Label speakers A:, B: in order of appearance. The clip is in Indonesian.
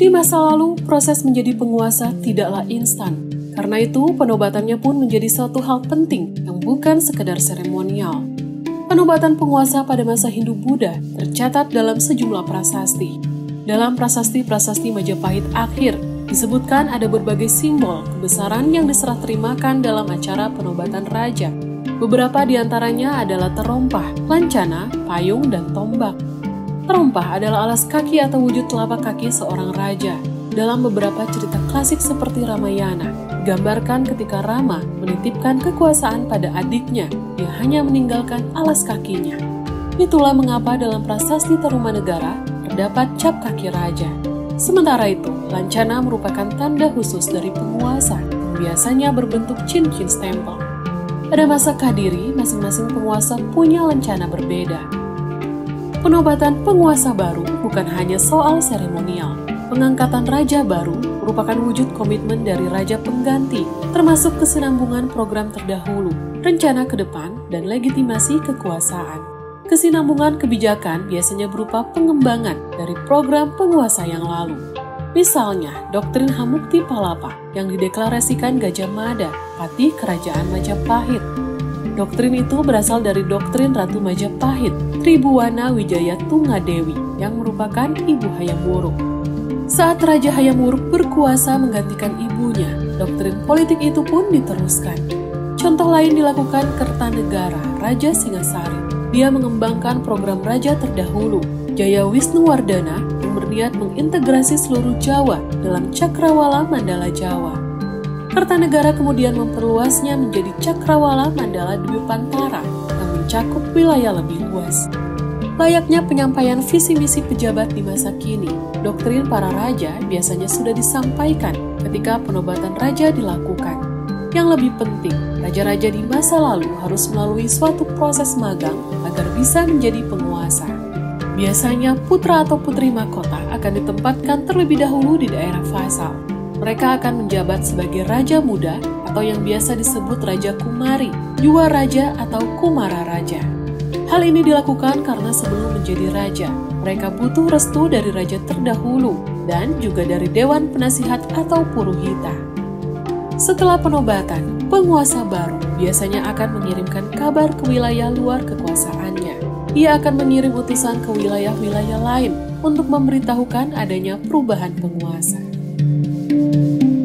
A: Di masa lalu, proses menjadi penguasa tidaklah instan. Karena itu, penobatannya pun menjadi suatu hal penting yang bukan sekedar seremonial. Penobatan penguasa pada masa Hindu-Buddha tercatat dalam sejumlah prasasti. Dalam prasasti-prasasti Majapahit akhir, disebutkan ada berbagai simbol kebesaran yang diserah terimakan dalam acara penobatan raja. Beberapa di antaranya adalah terompah, lancana, payung, dan tombak. Terompah adalah alas kaki atau wujud telapak kaki seorang raja. Dalam beberapa cerita klasik seperti Ramayana, digambarkan ketika Rama menitipkan kekuasaan pada adiknya, dia hanya meninggalkan alas kakinya. Itulah mengapa dalam prasasti Tarumanegara terdapat cap kaki raja. Sementara itu, lancana merupakan tanda khusus dari penguasa, biasanya berbentuk cincin stempel. Pada masa Kadiri, masing-masing penguasa punya lencana berbeda. Penobatan penguasa baru bukan hanya soal seremonial. Pengangkatan raja baru merupakan wujud komitmen dari raja pengganti, termasuk kesinambungan program terdahulu, rencana ke depan, dan legitimasi kekuasaan. Kesinambungan kebijakan biasanya berupa pengembangan dari program penguasa yang lalu. Misalnya, doktrin Hamukti Palapa yang dideklarasikan Gajah Mada, patih kerajaan Majapahit, Doktrin itu berasal dari doktrin Ratu Majapahit, Tribuwana Wijaya Tunggadewi, yang merupakan ibu Hayam Wuruk. Saat Raja Hayam Wuruk berkuasa menggantikan ibunya, doktrin politik itu pun diteruskan. Contoh lain dilakukan Kertanegara, Raja Singasari. Dia mengembangkan program raja terdahulu, Jaya Wisnuwardana, yang berniat mengintegrasi seluruh Jawa dalam Cakrawala Mandala Jawa. Kertanegara kemudian memperluasnya menjadi Cakrawala Mandala Dwi Pantara yang mencakup wilayah lebih luas. Layaknya penyampaian visi misi pejabat di masa kini, doktrin para raja biasanya sudah disampaikan ketika penobatan raja dilakukan. Yang lebih penting, raja-raja di masa lalu harus melalui suatu proses magang agar bisa menjadi penguasa. Biasanya putra atau putri mahkota akan ditempatkan terlebih dahulu di daerah Fasal, mereka akan menjabat sebagai Raja Muda atau yang biasa disebut Raja Kumari, Yuwa Raja atau Kumara Raja. Hal ini dilakukan karena sebelum menjadi raja, mereka butuh restu dari raja terdahulu dan juga dari Dewan Penasihat atau Puruhita. Setelah penobatan, penguasa baru biasanya akan mengirimkan kabar ke wilayah luar kekuasaannya. Ia akan mengirim utusan ke wilayah-wilayah lain untuk memberitahukan adanya perubahan penguasa. thank you